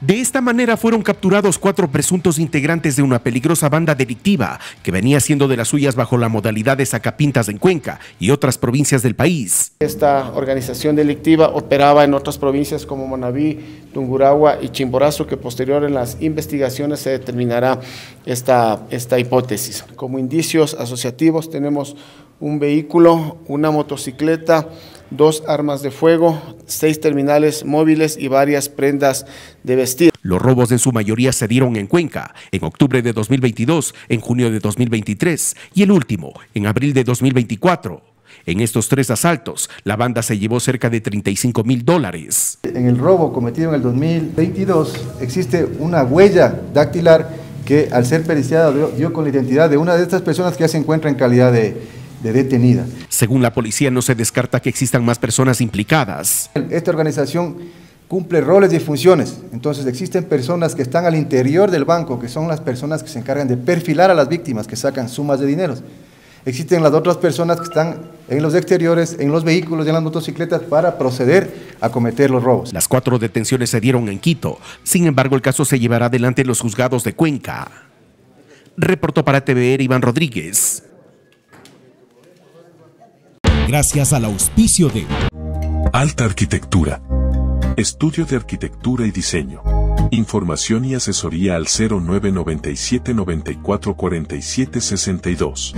De esta manera fueron capturados cuatro presuntos integrantes de una peligrosa banda delictiva que venía siendo de las suyas bajo la modalidad de sacapintas en Cuenca y otras provincias del país. Esta organización delictiva operaba en otras provincias como Monaví, Tunguragua y Chimborazo, que posterior en las investigaciones se determinará esta, esta hipótesis. Como indicios asociativos tenemos un vehículo, una motocicleta, dos armas de fuego, seis terminales móviles y varias prendas de vestir. Los robos en su mayoría se dieron en Cuenca, en octubre de 2022, en junio de 2023 y el último, en abril de 2024. En estos tres asaltos, la banda se llevó cerca de 35 mil dólares. En el robo cometido en el 2022 existe una huella dactilar que al ser periciada dio, con la identidad de una de estas personas que ya se encuentra en calidad de, de detenida. Según la policía, no se descarta que existan más personas implicadas. Esta organización cumple roles y funciones. Entonces existen personas que están al interior del banco, que son las personas que se encargan de perfilar a las víctimas, que sacan sumas de dinero. Existen las otras personas que están en los exteriores, en los vehículos y en las motocicletas para proceder a cometer los robos. Las cuatro detenciones se dieron en Quito. Sin embargo, el caso se llevará adelante en los juzgados de Cuenca. Reportó para TVR Iván Rodríguez. Gracias al auspicio de Alta Arquitectura. Estudio de Arquitectura y Diseño. Información y asesoría al 0997 94 62.